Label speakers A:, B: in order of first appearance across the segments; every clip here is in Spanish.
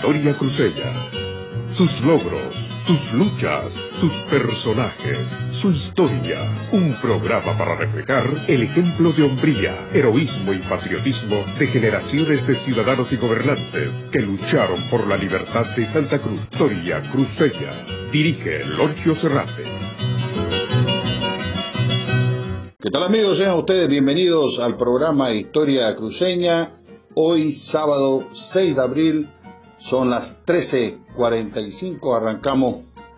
A: historia cruceña. Sus logros, sus luchas, sus personajes, su historia. Un programa para reflejar el ejemplo de hombría, heroísmo y patriotismo de generaciones de ciudadanos y gobernantes que lucharon por la libertad de Santa Cruz. Historia cruceña. Dirige Lorgio Serrate.
B: ¿Qué tal amigos? Sean ustedes bienvenidos al programa Historia Cruceña. Hoy sábado 6 de abril son las 13.45, arrancamos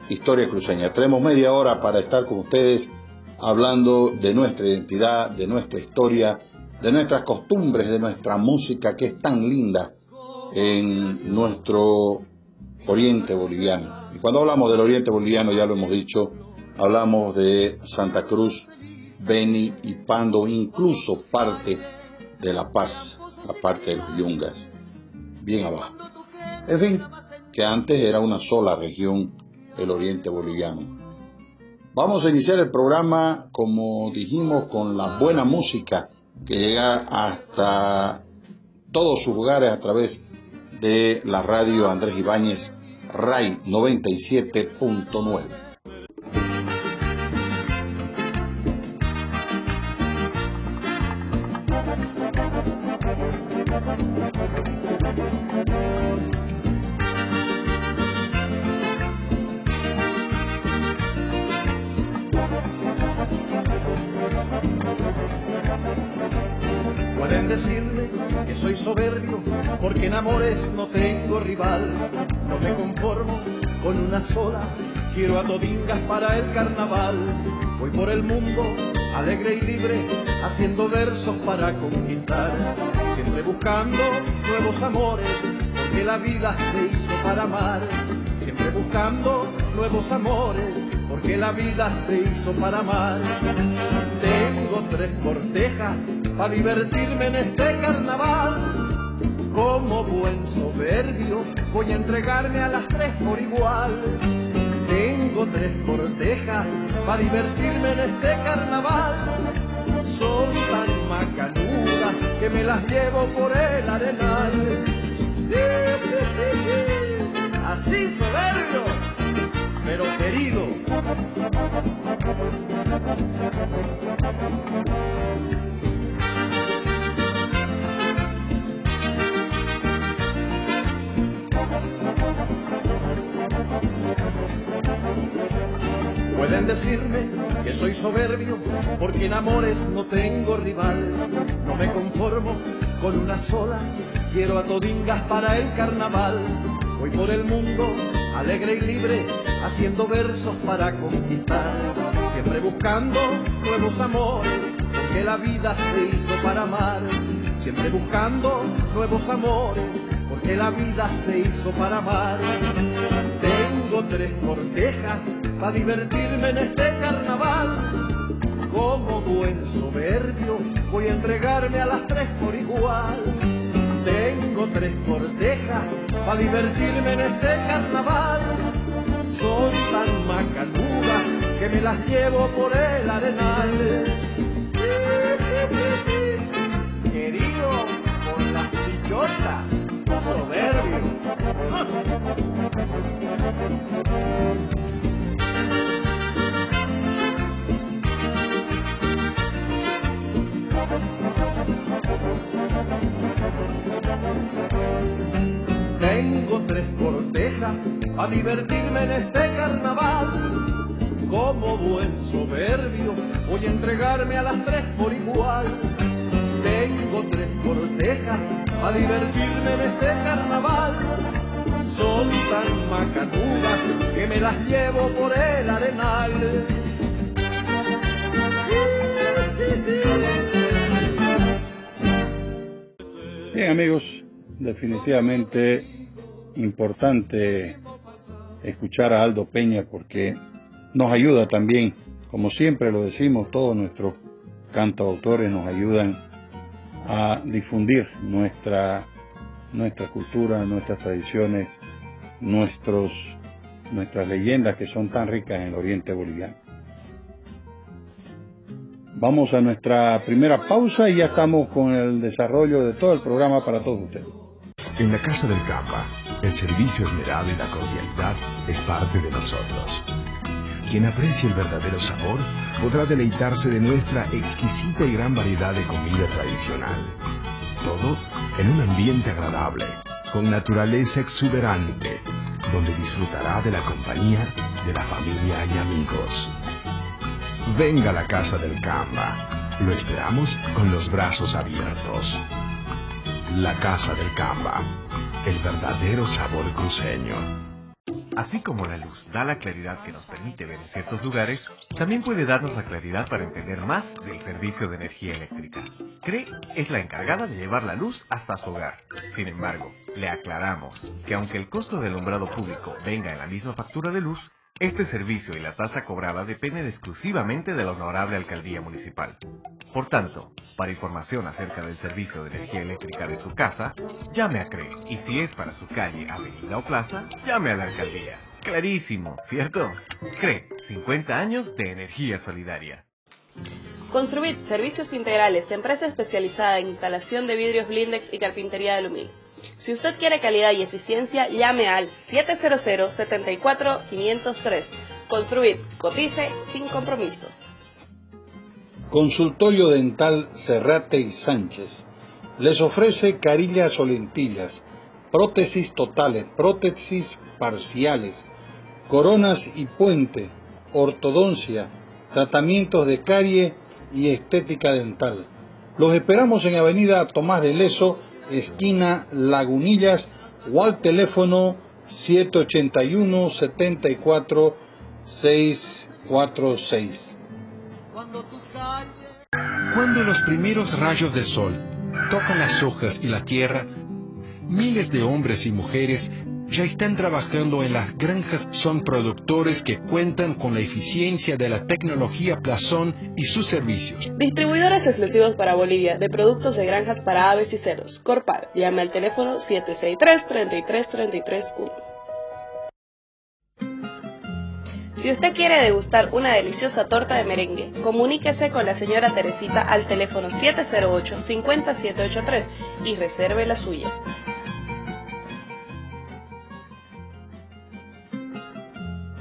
B: Historia Cruceña. Tenemos media hora para estar con ustedes hablando de nuestra identidad, de nuestra historia, de nuestras costumbres, de nuestra música que es tan linda en nuestro oriente boliviano. Y cuando hablamos del oriente boliviano, ya lo hemos dicho, hablamos de Santa Cruz, Beni y Pando, incluso parte de La Paz, la parte de los Yungas, bien abajo. En fin, que antes era una sola región, el oriente boliviano. Vamos a iniciar el programa, como dijimos, con la buena música que llega hasta todos sus lugares a través de la radio Andrés Ibáñez, RAI 97.9.
C: porque en amores no tengo rival, no me conformo con una sola, quiero a todingas para el carnaval, voy por el mundo alegre y libre, haciendo versos para conquistar, siempre buscando nuevos amores, porque la vida se hizo para amar, siempre buscando nuevos amores, porque la vida se hizo para amar. Tengo tres cortejas para divertirme en este carnaval como buen soberbio voy a entregarme a las tres por igual. Tengo tres cortejas para divertirme en este carnaval. Son tan macanudas que me las llevo por el arenal. Así soberbio, pero querido. Pueden decirme que soy soberbio porque en amores no tengo rival. No me conformo con una sola, quiero a todingas para el carnaval. Voy por el mundo alegre y libre, haciendo versos para conquistar. Siempre buscando nuevos amores, porque la vida se hizo para amar. Siempre buscando nuevos amores, porque la vida se hizo para amar. Tengo tres cortejas para divertirme en este carnaval. Como buen soberbio voy a entregarme a las tres por igual. Tengo tres cortejas para divertirme en este carnaval. Son tan macanudas que me las llevo por el arenal. Querido, con las dichosas, soberbio. Tengo tres cortejas a divertirme en este carnaval. Como buen soberbio voy a entregarme a las tres por igual. Tengo tres cortejas a divertirme en este carnaval. Son tan macanudas que me las llevo por el arenal.
B: Bien amigos, definitivamente importante escuchar a Aldo Peña porque nos ayuda también, como siempre lo decimos, todos nuestros cantautores nos ayudan a difundir nuestra, nuestra cultura, nuestras tradiciones, nuestros, nuestras leyendas que son tan ricas en el oriente boliviano. Vamos a nuestra primera pausa y ya estamos con el desarrollo de todo el programa para todos ustedes.
A: En la Casa del Capa
D: el servicio esmerado y la cordialidad es parte de nosotros. Quien aprecie el verdadero sabor podrá deleitarse de nuestra exquisita y gran variedad de comida tradicional. Todo en un ambiente agradable, con naturaleza exuberante, donde disfrutará de la compañía de la familia y amigos. Venga a la casa del Camba. Lo esperamos con los brazos abiertos. La casa del Camba. El verdadero sabor cruceño.
E: Así como la luz da la claridad que nos permite ver en ciertos lugares, también puede darnos la claridad para entender más del servicio de energía eléctrica. CRE es la encargada de llevar la luz hasta su hogar. Sin embargo, le aclaramos que aunque el costo del alumbrado público venga en la misma factura de luz, este servicio y la tasa cobrada dependen exclusivamente de la honorable alcaldía municipal. Por tanto, para información acerca del servicio de energía eléctrica de su casa, llame a CRE. Y si es para su calle, avenida o plaza, llame a la alcaldía. Clarísimo, ¿cierto? CRE, 50 años de energía solidaria.
F: Construir servicios integrales, empresa especializada en instalación de vidrios blindex y carpintería de aluminio. Si usted quiere calidad y eficiencia, llame al 700-74-503. Construir, cotice sin compromiso.
B: Consultorio Dental Cerrate y Sánchez les ofrece carillas o lentillas, prótesis totales, prótesis parciales, coronas y puente, ortodoncia, tratamientos de carie y estética dental. Los esperamos en Avenida Tomás de Leso, esquina Lagunillas, o al teléfono 781 74 646.
G: Cuando los primeros rayos del sol tocan las hojas y la tierra, miles de hombres y mujeres ya están trabajando en las granjas, son productores que cuentan con la eficiencia de la tecnología Plazón y sus servicios.
F: Distribuidores exclusivos para Bolivia de productos de granjas para aves y cerdos. Corpal, llame al teléfono 763-33331. Si usted quiere degustar una deliciosa torta de merengue, comuníquese con la señora Teresita al teléfono 708-50783 y reserve la suya.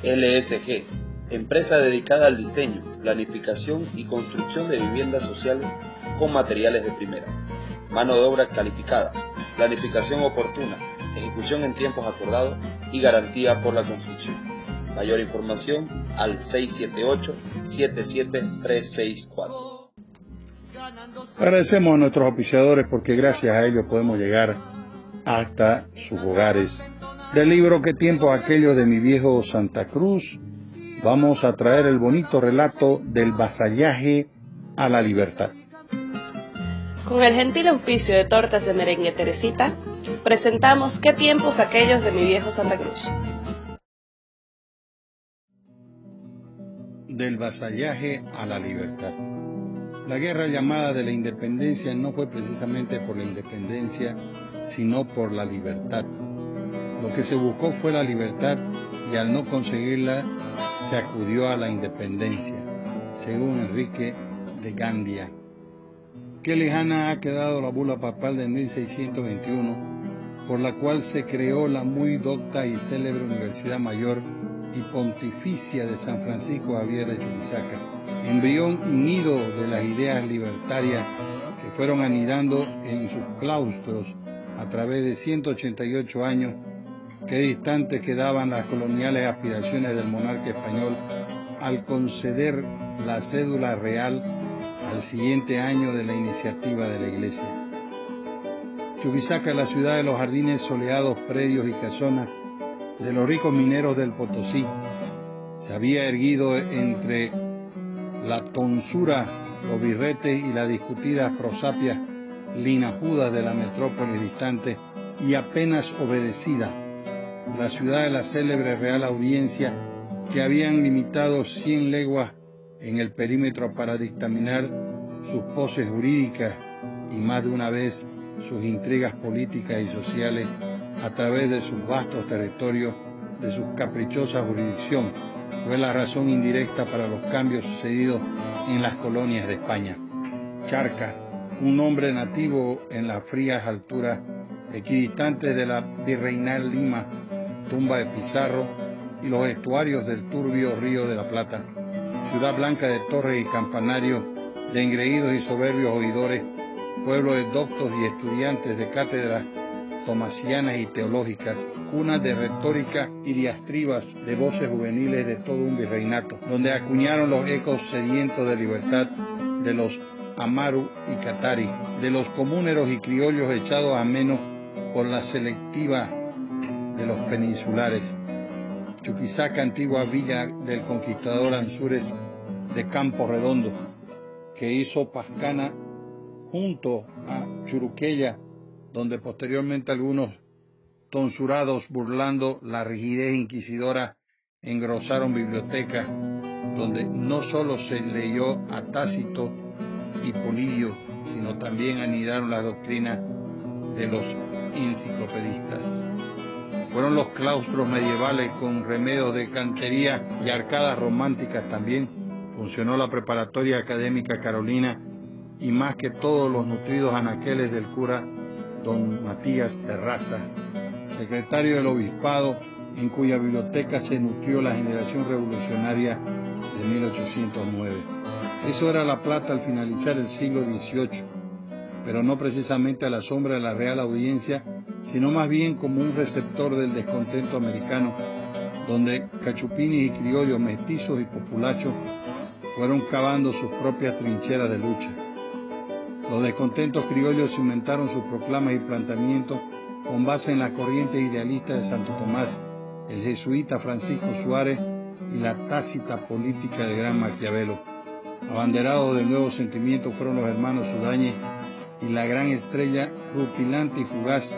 H: LSG, empresa dedicada al diseño, planificación y construcción de viviendas sociales con materiales de primera, mano de obra calificada, planificación oportuna, ejecución en tiempos acordados y garantía por la construcción. Mayor información al 678-77364.
B: Agradecemos a nuestros oficiadores porque gracias a ellos podemos llegar hasta sus hogares del libro ¿Qué tiempo aquello de mi viejo Santa Cruz? Vamos a traer el bonito relato del vasallaje a la libertad.
F: Con el gentil auspicio de Tortas de Merengue Teresita, presentamos ¿Qué tiempos aquellos de mi viejo Santa Cruz?
B: Del vasallaje a la libertad. La guerra llamada de la independencia no fue precisamente por la independencia, sino por la libertad lo que se buscó fue la libertad y al no conseguirla se acudió a la independencia, según Enrique de Gandia. Qué lejana ha quedado la bula papal de 1621, por la cual se creó la muy docta y célebre Universidad Mayor y Pontificia de San Francisco Javier de Chuquisaca, embrión y nido de las ideas libertarias que fueron anidando en sus claustros a través de 188 años qué distantes quedaban las coloniales aspiraciones del monarca español al conceder la cédula real al siguiente año de la iniciativa de la Iglesia. Chuquisaca, la ciudad de los jardines soleados, predios y casonas de los ricos mineros del Potosí, se había erguido entre la tonsura, los birretes y la discutida prosapia linajuda de la metrópoli distante y apenas obedecida la ciudad de la célebre Real Audiencia, que habían limitado 100 leguas en el perímetro para dictaminar sus poses jurídicas y más de una vez sus intrigas políticas y sociales a través de sus vastos territorios, de su caprichosa jurisdicción, fue la razón indirecta para los cambios sucedidos en las colonias de España. Charca, un nombre nativo en las frías alturas equidistantes de la Virreinal Lima, tumba de Pizarro y los estuarios del turbio Río de la Plata, ciudad blanca de torres y campanarios, de engreídos y soberbios oidores, pueblo de doctos y estudiantes de cátedras tomasianas y teológicas, cuna de retórica y diastribas de voces juveniles de todo un virreinato, donde acuñaron los ecos sedientos de libertad de los Amaru y Catari, de los comúneros y criollos echados a menos por la selectiva de los peninsulares. Chuquisaca, antigua villa del conquistador Ansúrez de Campo Redondo, que hizo Pascana junto a Churuquella, donde posteriormente algunos tonsurados burlando la rigidez inquisidora engrosaron bibliotecas, donde no solo se leyó a Tácito y Polillo, sino también anidaron las doctrinas de los enciclopedistas. Fueron los claustros medievales con remedios de cantería y arcadas románticas también. Funcionó la preparatoria académica carolina y más que todos los nutridos anaqueles del cura don Matías Terraza, secretario del obispado en cuya biblioteca se nutrió la generación revolucionaria de 1809. Eso era La Plata al finalizar el siglo XVIII, pero no precisamente a la sombra de la Real Audiencia, sino más bien como un receptor del descontento americano, donde cachupines y criollos mestizos y populachos fueron cavando sus propias trincheras de lucha. Los descontentos criollos cimentaron sus proclamas y planteamientos con base en la corriente idealista de Santo Tomás, el jesuita Francisco Suárez y la tácita política del gran Maquiavelo. Abanderados del nuevo sentimiento fueron los hermanos Sudañez y la gran estrella rutilante y fugaz,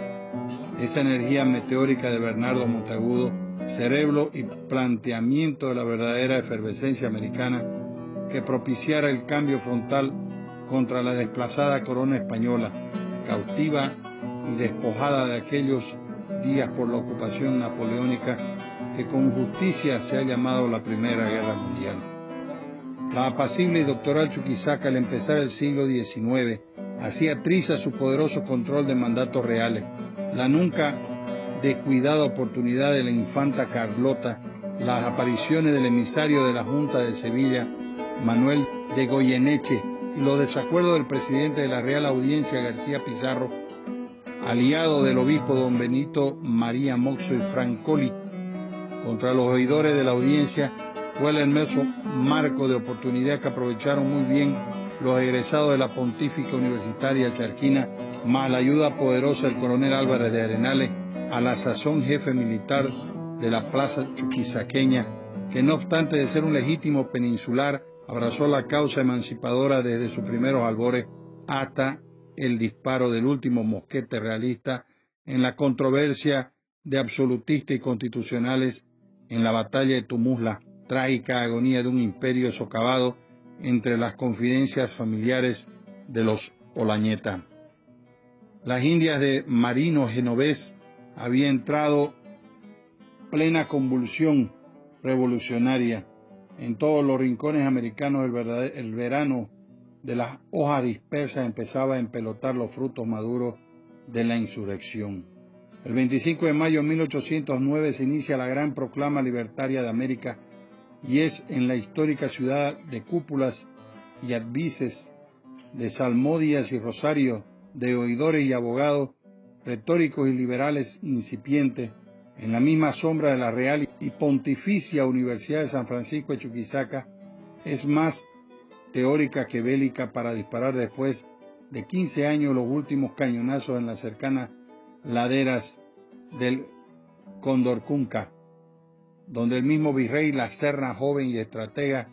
B: esa energía meteórica de Bernardo Montagudo, cerebro y planteamiento de la verdadera efervescencia americana que propiciara el cambio frontal contra la desplazada corona española, cautiva y despojada de aquellos días por la ocupación napoleónica que con justicia se ha llamado la Primera Guerra Mundial. La apacible y doctoral Chuquisaca al empezar el siglo XIX hacía triza su poderoso control de mandatos reales, la nunca descuidada oportunidad de la infanta Carlota, las apariciones del emisario de la Junta de Sevilla, Manuel de Goyeneche, y los desacuerdos del presidente de la Real Audiencia, García Pizarro, aliado del obispo don Benito María Moxo y Francoli, contra los oidores de la audiencia, fue el hermoso marco de oportunidad que aprovecharon muy bien los egresados de la Pontífica Universitaria Charquina, más la ayuda poderosa del coronel Álvarez de Arenales, a la sazón jefe militar de la Plaza Chuquisaqueña, que no obstante de ser un legítimo peninsular, abrazó la causa emancipadora desde sus primeros albores hasta el disparo del último mosquete realista en la controversia de absolutistas y constitucionales en la batalla de Tumuzla, trágica agonía de un imperio socavado entre las confidencias familiares de los Olañeta. Las indias de Marino Genovés había entrado plena convulsión revolucionaria en todos los rincones americanos el, verano de las hojas dispersas empezaba a empelotar los frutos maduros de la insurrección. El 25 de mayo de 1809 se inicia la gran proclama libertaria de América y es en la histórica ciudad de cúpulas y advices, de salmodias y rosarios, de oidores y abogados, retóricos y liberales incipientes, en la misma sombra de la Real y Pontificia Universidad de San Francisco de Chuquisaca, es más teórica que bélica para disparar después de 15 años los últimos cañonazos en las cercanas laderas del Condorcunca, donde el mismo virrey La Serna, joven y estratega,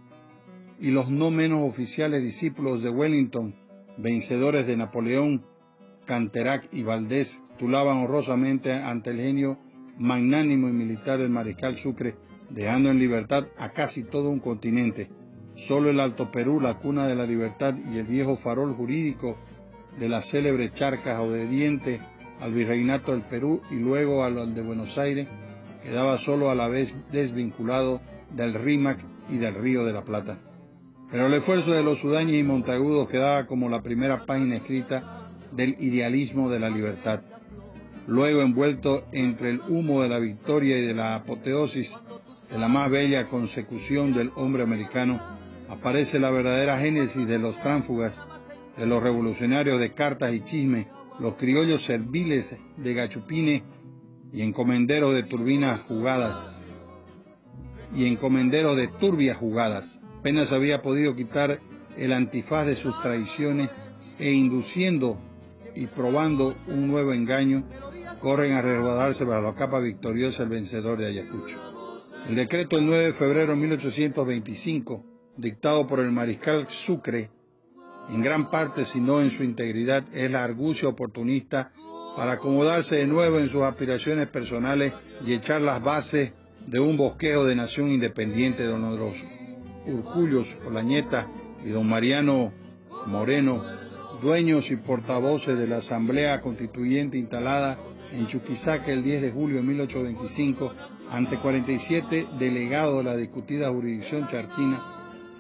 B: y los no menos oficiales discípulos de Wellington, vencedores de Napoleón, Canterac y Valdés, tulaban honrosamente ante el genio magnánimo y militar del mariscal Sucre, dejando en libertad a casi todo un continente. Solo el Alto Perú, la cuna de la libertad y el viejo farol jurídico de la célebre charca obediente al virreinato del Perú y luego al de Buenos Aires, quedaba solo a la vez desvinculado del RIMAC y del Río de la Plata. Pero el esfuerzo de los sudaños y montagudos quedaba como la primera página escrita del idealismo de la libertad. luego envuelto entre el humo de la victoria y de la apoteosis de la más bella consecución del hombre americano, aparece la verdadera génesis de los tránsfugas, de los revolucionarios de cartas y chisme, los criollos serviles de gachupines y encomenderos de turbinas jugadas, y encomenderos de turbias jugadas. Apenas había podido quitar el antifaz de sus traiciones e induciendo y probando un nuevo engaño, corren a resguardarse para la capa victoriosa el vencedor de Ayacucho. El decreto del 9 de febrero de 1825, dictado por el mariscal Sucre, en gran parte, si no en su integridad, es la argucia oportunista para acomodarse de nuevo en sus aspiraciones personales y echar las bases de un bosquejo de nación independiente de Don Odroso. Urcullos, Olañeta y don Mariano Moreno, dueños y portavoces de la Asamblea Constituyente instalada en Chuquisaca el 10 de julio de 1825, ante 47 delegados de la discutida jurisdicción charquina,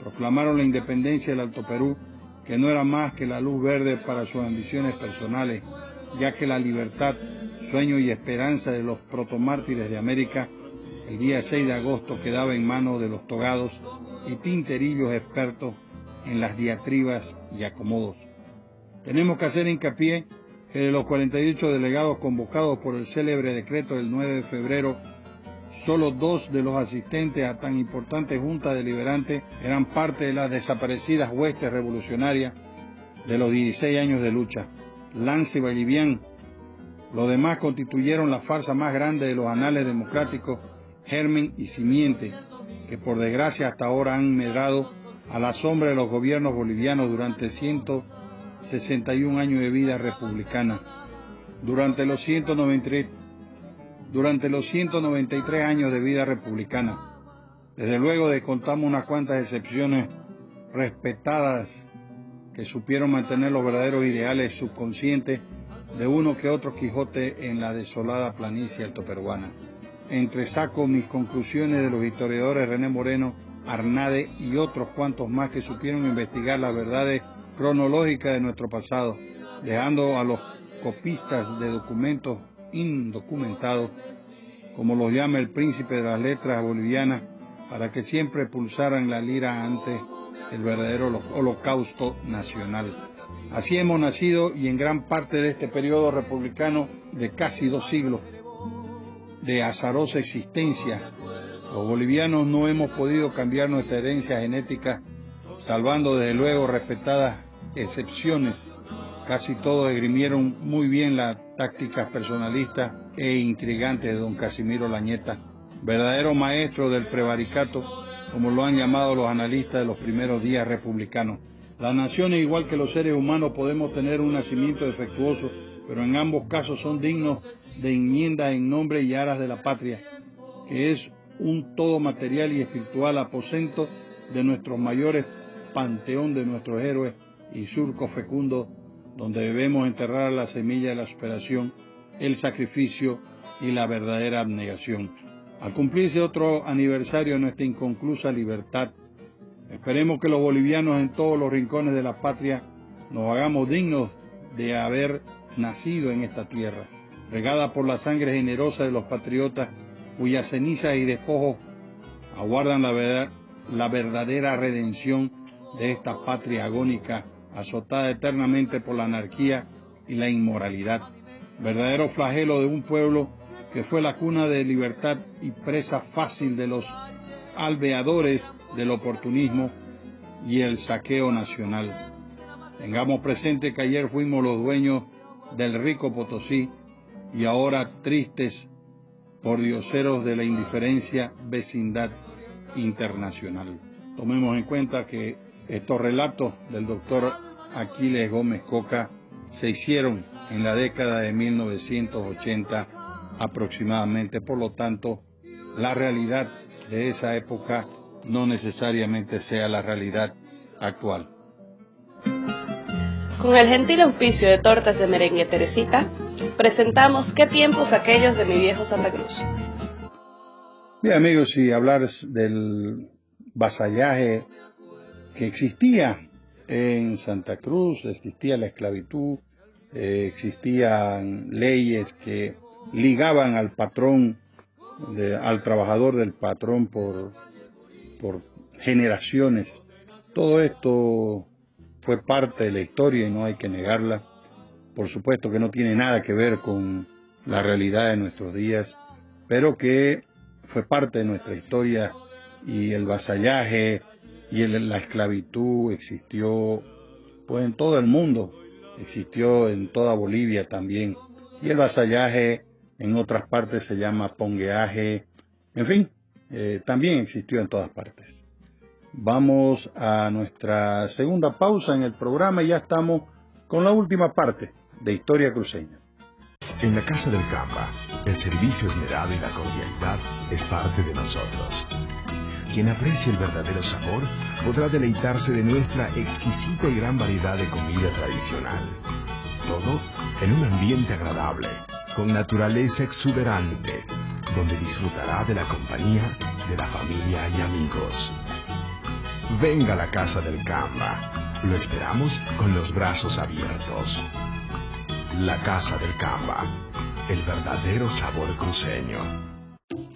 B: proclamaron la independencia del Alto Perú, que no era más que la luz verde para sus ambiciones personales, ya que la libertad, sueño y esperanza de los protomártires de América, el día 6 de agosto quedaba en manos de los togados y tinterillos expertos en las diatribas y acomodos. Tenemos que hacer hincapié que de los 48 delegados convocados por el célebre decreto del 9 de febrero, solo dos de los asistentes a tan importante junta deliberante eran parte de las desaparecidas huestes revolucionarias de los 16 años de lucha. Lance y Vallivian. Los demás constituyeron la farsa más grande de los anales democráticos, germen y simiente, que por desgracia hasta ahora han medrado a la sombra de los gobiernos bolivianos durante 161 años de vida republicana. Durante los 193, durante los 193 años de vida republicana. Desde luego descontamos unas cuantas excepciones respetadas que supieron mantener los verdaderos ideales subconscientes de uno que otro Quijote en la desolada planicie altoperuana. Entre saco mis conclusiones de los historiadores René Moreno, Arnade y otros cuantos más que supieron investigar las verdades cronológicas de nuestro pasado, dejando a los copistas de documentos indocumentados, como los llama el príncipe de las letras bolivianas, para que siempre pulsaran la lira ante el verdadero holocausto nacional. Así hemos nacido y en gran parte de este periodo republicano de casi dos siglos de azarosa existencia, los bolivianos no hemos podido cambiar nuestra herencia genética, salvando desde luego respetadas excepciones. Casi todos esgrimieron muy bien la táctica personalista e intrigante de don Casimiro Lañeta, verdadero maestro del prevaricato como lo han llamado los analistas de los primeros días republicanos. Las naciones, igual que los seres humanos, podemos tener un nacimiento defectuoso, pero en ambos casos son dignos de enmienda en nombre y aras de la patria, que es un todo material y espiritual aposento de nuestros mayores panteón de nuestros héroes y surco fecundo, donde debemos enterrar la semilla de la superación, el sacrificio y la verdadera abnegación. Al cumplirse otro aniversario de nuestra inconclusa libertad, esperemos que los bolivianos en todos los rincones de la patria nos hagamos dignos de haber nacido en esta tierra, regada por la sangre generosa de los patriotas cuyas cenizas y despojos aguardan la, verdadera redención de esta patria agónica azotada eternamente por la anarquía y la inmoralidad, verdadero flagelo de un pueblo que fue la cuna de libertad y presa fácil de los alveadores del oportunismo y el saqueo nacional. Tengamos presente que ayer fuimos los dueños del rico Potosí y ahora tristes por dioseros de la indiferencia vecindad internacional. Tomemos en cuenta que estos relatos del doctor Aquiles Gómez Coca se hicieron en la década de 1980 aproximadamente. Por lo tanto, la realidad de esa época no necesariamente sea la realidad actual.
F: Con el gentil auspicio de Tortas de Merengue Teresita, presentamos ¿Qué tiempos aquellos de mi viejo Santa Cruz?
B: Bien amigos, y hablar del vasallaje que existía en Santa Cruz, existía la esclavitud, eh, existían leyes que ligaban al patrón, al trabajador del patrón por, por generaciones. Todo esto fue parte de la historia y no hay que negarla. Por supuesto que no tiene nada que ver con la realidad de nuestros días, pero que fue parte de nuestra historia y el vasallaje y la esclavitud existió pues en todo el mundo, existió en toda Bolivia también. Y el vasallaje en otras partes se llama pongueaje, en fin, eh, también existió en todas partes. Vamos a nuestra segunda pausa en el programa y ya estamos con la última parte de Historia Cruceña.
D: En la Casa del Campa, el servicio esmerado y la cordialidad es parte de nosotros. Quien aprecie el verdadero sabor podrá deleitarse de nuestra exquisita y gran variedad de comida tradicional. Todo en un ambiente agradable, con naturaleza exuberante, donde disfrutará de la compañía de la familia y amigos. Venga a la Casa del Camba. Lo esperamos con los brazos abiertos. La Casa del Camba. El verdadero sabor cruceño.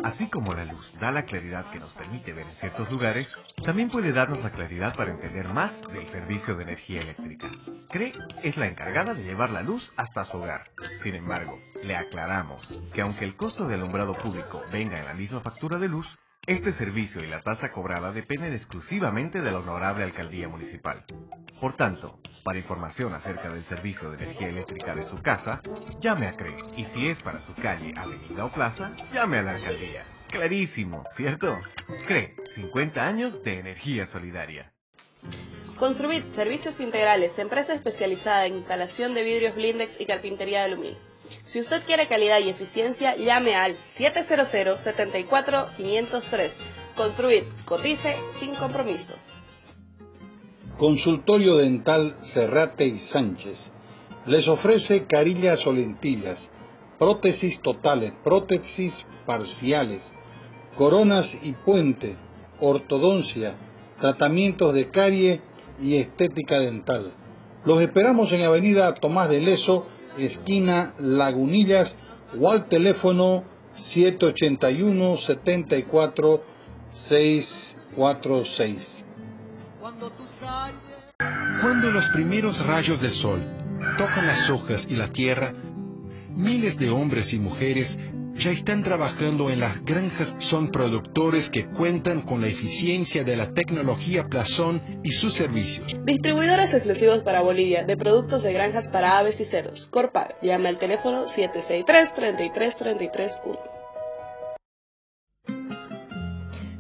E: Así como la luz da la claridad que nos permite ver en ciertos lugares, también puede darnos la claridad para entender más del servicio de energía eléctrica. CRE es la encargada de llevar la luz hasta su hogar. Sin embargo, le aclaramos que aunque el costo de alumbrado público venga en la misma factura de luz, este servicio y la tasa cobrada dependen exclusivamente de la honorable alcaldía municipal. Por tanto, para información acerca del servicio de energía eléctrica de su casa, llame a CRE. Y si es para su calle, avenida o plaza, llame a la alcaldía. Clarísimo, ¿cierto? CRE, 50 años de energía solidaria.
F: Construir servicios integrales, empresa especializada en instalación de vidrios blindex y carpintería de aluminio. Si usted quiere calidad y eficiencia, llame al 700-74-503. Construir, cotice sin compromiso.
I: Consultorio Dental Cerrate y Sánchez les ofrece carillas o lentillas, prótesis totales, prótesis parciales, coronas y puente, ortodoncia, tratamientos de carie y estética dental. Los esperamos en Avenida Tomás de Leso, esquina Lagunillas o al teléfono 781 74 646.
G: Cuando los primeros rayos de sol tocan las hojas y la tierra, miles de hombres y mujeres ya están trabajando en las granjas, son productores que cuentan con la eficiencia de la tecnología Plazón y sus servicios.
F: Distribuidores exclusivos para Bolivia de productos de granjas para aves y cerdos. Corpag, llame al teléfono 763-33331.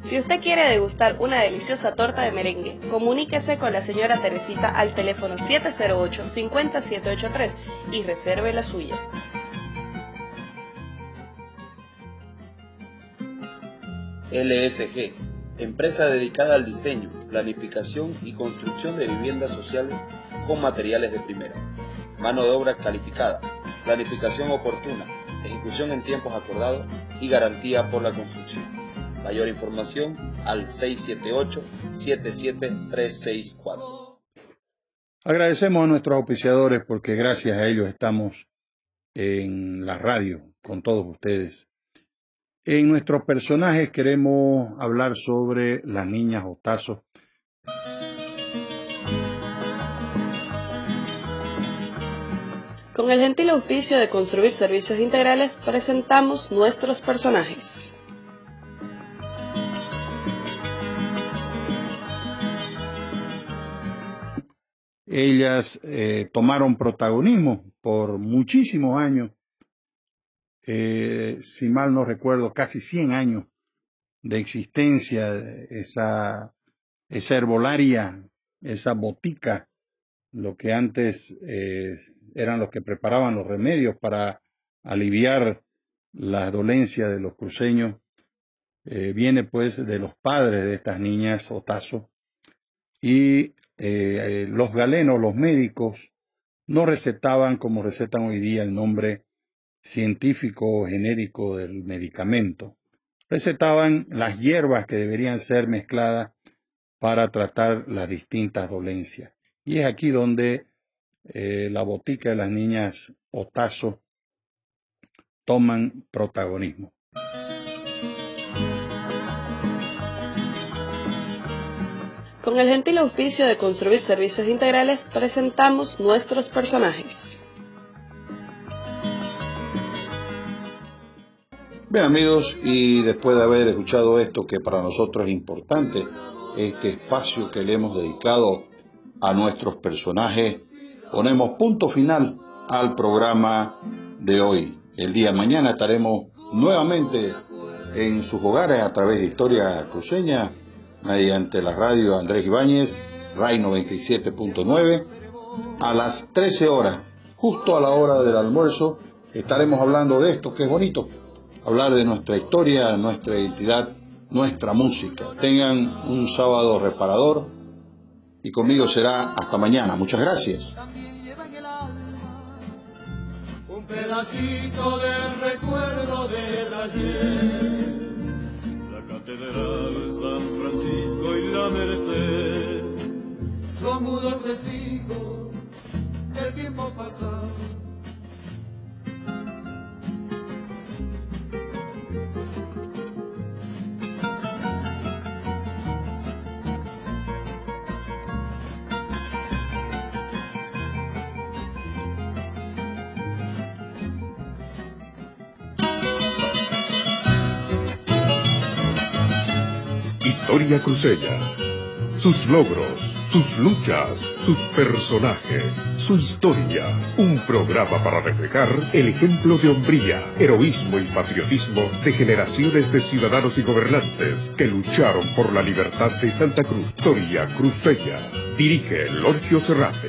F: Si usted quiere degustar una deliciosa torta de merengue, comuníquese con la señora Teresita al teléfono 708-50783 y reserve la suya.
H: LSG, empresa dedicada al diseño, planificación y construcción de viviendas sociales con materiales de primera. Mano de obra calificada, planificación oportuna, ejecución en tiempos acordados y garantía por la construcción. Mayor información al 678-77364.
B: Agradecemos a nuestros auspiciadores porque gracias a ellos estamos en la radio con todos ustedes en nuestros personajes queremos hablar sobre las niñas otazos.
F: Con el gentil auspicio de Construir Servicios Integrales presentamos nuestros personajes.
B: Ellas eh, tomaron protagonismo por muchísimos años eh, si mal no recuerdo, casi 100 años de existencia, esa, esa herbolaria, esa botica, lo que antes eh, eran los que preparaban los remedios para aliviar la dolencia de los cruceños, eh, viene pues de los padres de estas niñas, Otazo, y los galenos, los médicos, no recetaban como recetan hoy día el nombre científico genérico del medicamento. Recetaban las hierbas que deberían ser mezcladas para tratar las distintas dolencias. Y es aquí donde eh, la botica de las niñas Otazo
J: toman protagonismo.
F: Con el gentil auspicio de Construir Servicios Integrales presentamos nuestros personajes.
B: Bien amigos, y después de haber escuchado esto que para nosotros es importante, este espacio que le hemos dedicado a nuestros personajes, ponemos punto final al programa de hoy. El día de mañana estaremos nuevamente en sus hogares a través de Historia Cruceña, mediante la radio Andrés Ibáñez, RAI 97.9, a las 13 horas, justo a la hora del almuerzo, estaremos hablando de esto que es bonito, hablar de nuestra historia, nuestra identidad, nuestra música. Tengan un sábado reparador y conmigo será hasta mañana. Muchas gracias.
C: La catedral San Francisco y la
A: Cruceña. Sus logros, sus luchas, sus personajes, su historia. Un programa para reflejar el ejemplo de hombría, heroísmo y patriotismo de generaciones de ciudadanos y gobernantes que lucharon por la libertad de Santa Cruz. Cruceña. Dirige Lorgio Serrate.